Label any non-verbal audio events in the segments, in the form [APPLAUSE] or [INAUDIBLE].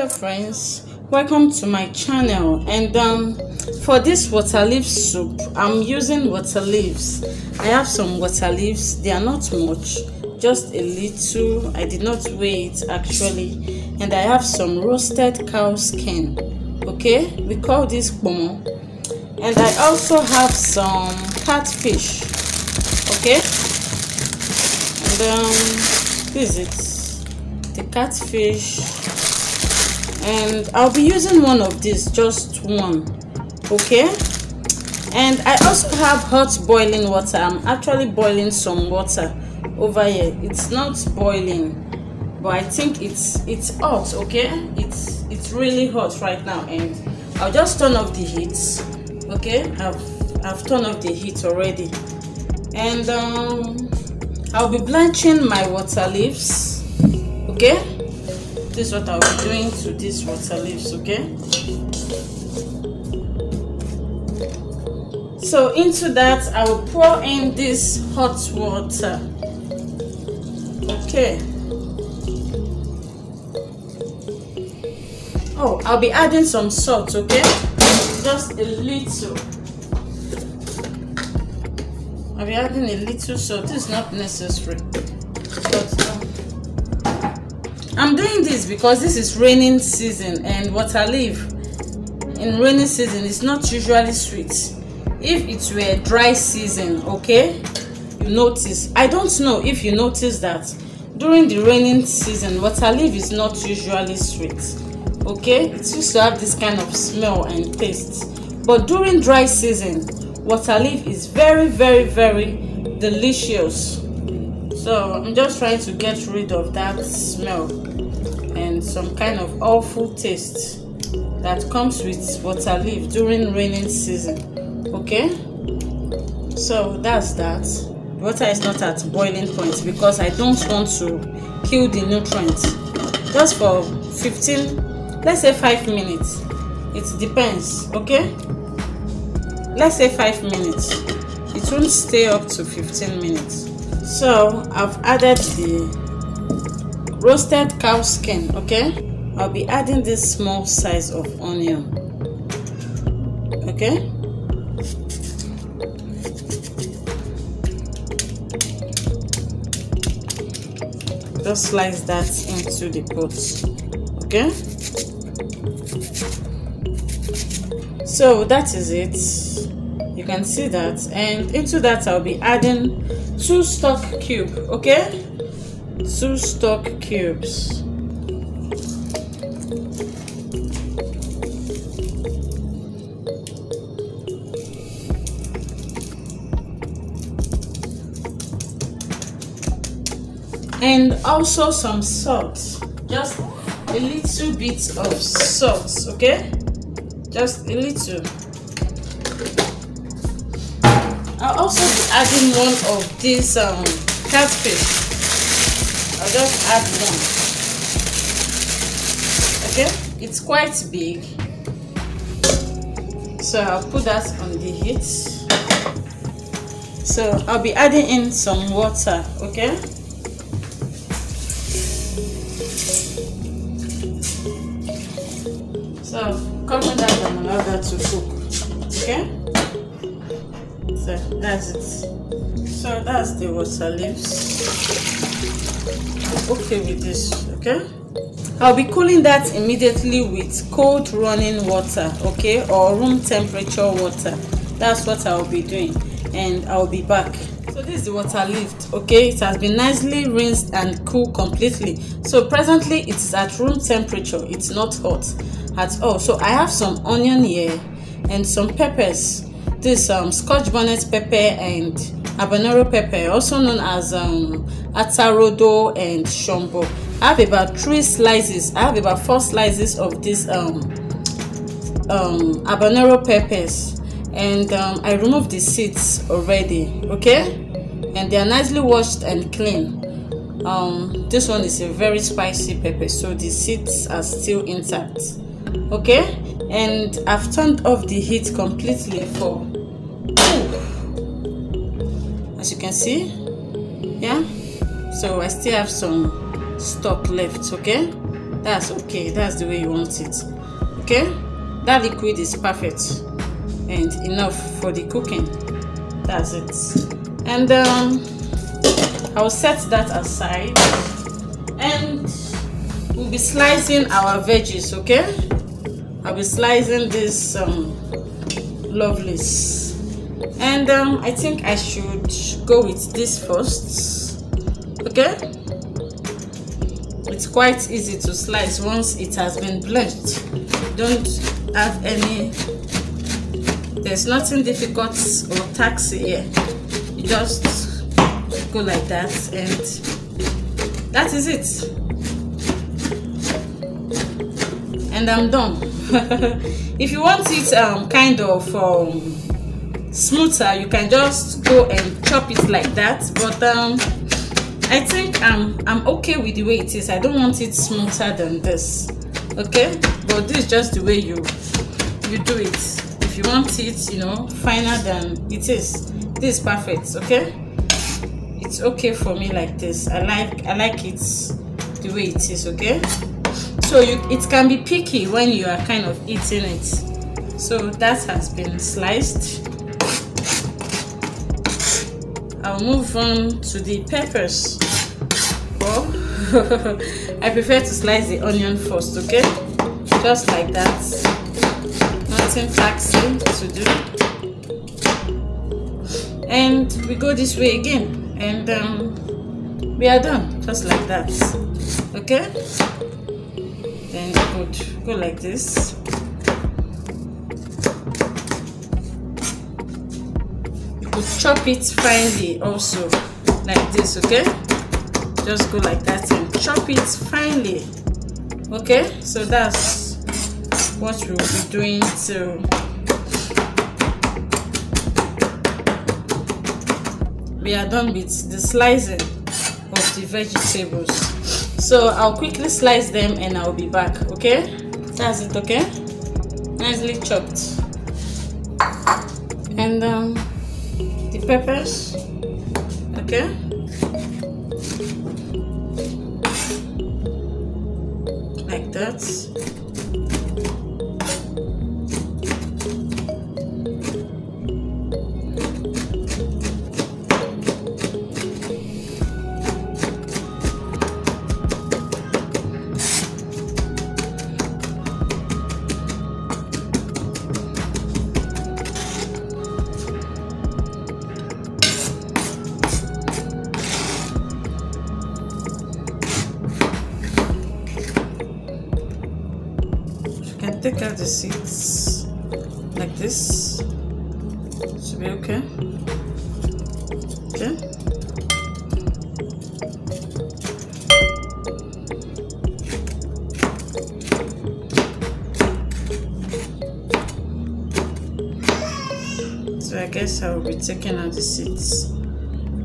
hello friends. Welcome to my channel. And um for this water leaf soup i'm using water leaves. I have some water leaves. They are not much just a little. I did not weigh it actually. And i have some roasted cow skin. Okay? We call this pomo and i also have some catfish. Okay? And um this is it. The catfish and I'll be using one of these just one okay? And I also have hot boiling water. I'm actually boiling some water over here. It's not boiling but I think it's it's hot okay? It's it's really hot right now. And I'll just turn off the heat okay? I've I've turned off the heat already. And um I'll be blanching my water leaves okay this is what I'll be doing to these water leaves okay? So into that I will pour in this hot water. Okay. Oh I'll be adding some salt okay? Just a little. I'll be adding a little salt. Is not necessary. But um, I'm doing this because this is raining season and water leaf in rainy season is not usually sweet. If it were dry season, okay, you notice. I don't know if you notice that during the raining season, water leaf is not usually sweet. Okay, it used to have this kind of smell and taste. But during dry season, water leaf is very, very, very delicious so i'm just trying to get rid of that smell some kind of awful taste that comes with water leaf during raining season okay? So that's that. Water is not at boiling point because i don't want to kill the nutrients. Just for 15 let's say 5 minutes. It depends okay? Let's say 5 minutes. It won't stay up to 15 minutes. So i've added the roasted cow skin okay? I'll be adding this small size of onion okay? Just slice that into the pot okay? So that is it. You can see that. And into that i'll be adding two stock cube okay two stock cubes. And also some salt just a little bit of salt okay? Just a little. I'll also be adding one of these um, catfish. I'll just add one. Okay, it's quite big. So I'll put that on the heat. So I'll be adding in some water, okay? So cover that and allow that to cook, okay? so that's it so that's the water leaves okay with this okay? I'll be cooling that immediately with cold running water okay? Or room temperature water. That's what i'll be doing. And i'll be back. So this is the water lift okay? It has been nicely rinsed and cooled completely. So presently it's at room temperature. It's not hot at all. So i have some onion here and some peppers. This um, scotch bonnet pepper and habanero pepper also known as um, atarodo and shombo. I have about three slices. I have about four slices of this um, um, habanero peppers and um, i removed the seeds already okay? And they are nicely washed and clean. Um, this one is a very spicy pepper so the seeds are still intact okay? And i've turned off the heat completely for as you can see yeah so i still have some stock left okay? That's okay that's the way you want it okay? That liquid is perfect and enough for the cooking that's it. And um, I'll set that aside and we'll be slicing our veggies okay? I'll be slicing this um, lovelies and um, I think I should go with this first. Okay? It's quite easy to slice once it has been blanched don't have any there's nothing difficult or taxi here. You just go like that and that is it. And I'm done. [LAUGHS] If you want it um, kind of um, smoother. You can just go and chop it like that. But um, I think I'm I'm okay with the way it is. I don't want it smoother than this. Okay? But this is just the way you you do it. If you want it you know finer than it is this is perfect. Okay? It's okay for me like this. I like i like it the way it is okay? So you it can be picky when you are kind of eating it. So that has been sliced i'll move on to the peppers. Oh [LAUGHS] i prefer to slice the onion first okay? Just like that. Nothing taxing to do. And we go this way again and um, we are done just like that okay? Then good go like this you chop it finely also like this okay? Just go like that and chop it finely okay? So that's what we'll be doing to we are done with the slicing of the vegetables. So i'll quickly slice them and i'll be back okay? That's it okay? Nicely chopped. And um, peppers. Okay. Like that seeds like this. Should be okay. Okay. So I guess I will be taking out the seeds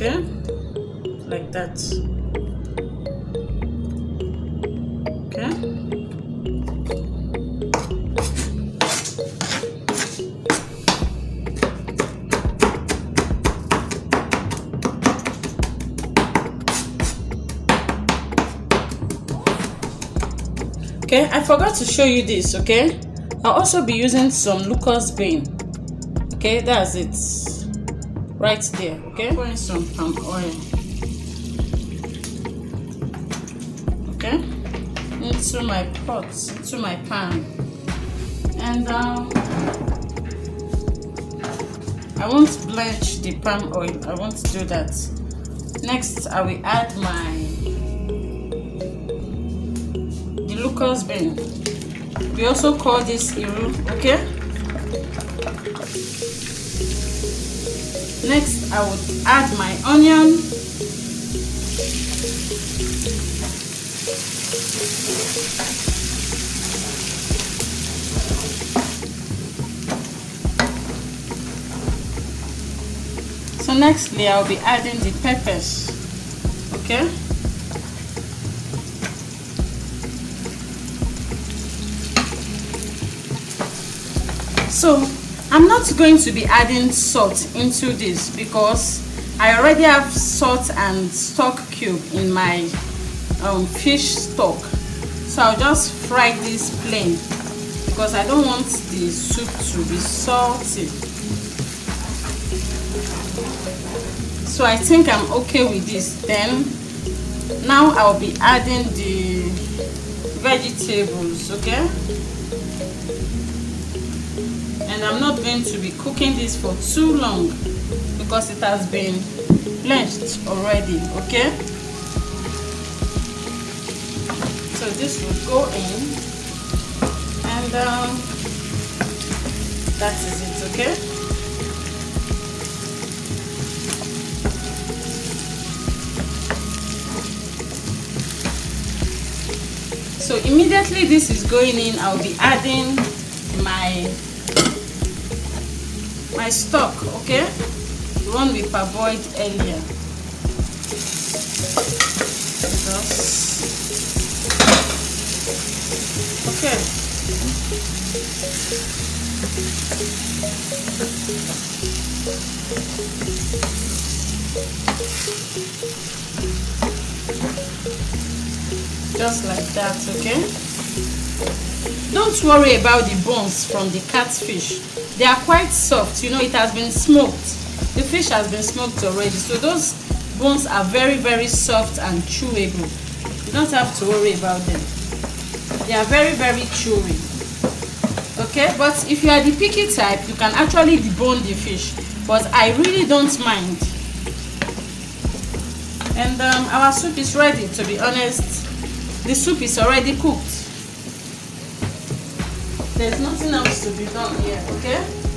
okay? Like that okay? I forgot to show you this okay? I'll also be using some locust bean. Okay that's it. Right there okay? Pouring some palm oil. Okay? Into my pot into my pan. And um, I won't blanch the palm oil. I won't do that. Next I will add my locust bean we also call this iru okay? Next i would add my onion. So nextly i'll be adding the peppers okay so i'm not going to be adding salt into this because i already have salt and stock cube in my um, fish stock. So I'll just fry this plain because I don't want the soup to be salty. So I think I'm okay with this. Then now I'll be adding the vegetables okay and I'm not going to be cooking this for too long because it has been blanched already okay? So this will go in and um, that is it okay? So immediately this is going in I'll be adding my my stock okay? The one we parboiled earlier. Okay. Just like that okay don't worry about the bones from the catfish. They are quite soft you know. It has been smoked. The fish has been smoked already. So those bones are very very soft and chewable. You don't have to worry about them. They are very very chewy. Okay? But if you are the picky type you can actually debone the fish. But i really don't mind. And um, our soup is ready to be honest. The soup is already cooked there's nothing else to be done here okay